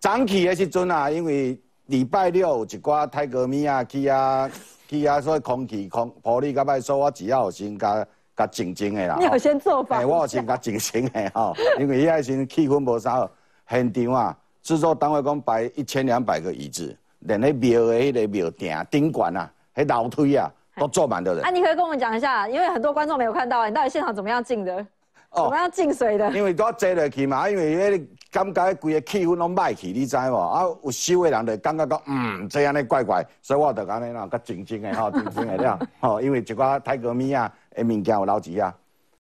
早起的时阵啊，因为礼拜六有一寡泰国米啊去啊去啊，所以空气空玻璃甲歹，所以我只要先甲甲静静的啦。你有先做法？哎，我有先甲静静的吼，因为遐时气氛无啥好，现场啊，制作单位讲摆一千两百个椅子，连迄庙的迄个庙顶顶管啊，迄楼梯啊，都坐满的人。啊，你可以跟我们讲一下，因为很多观众没有看到，你到底现场怎么样进的？怎么样进水的？因为都坐落去嘛，因为迄感觉规个气氛拢歹去，你知无？啊，有收的人就感觉讲，嗯，这样咧怪怪，所以我就讲咧，喏，较静静的吼，静静的了，吼，因为一寡泰国米啊，诶物件有留钱啊。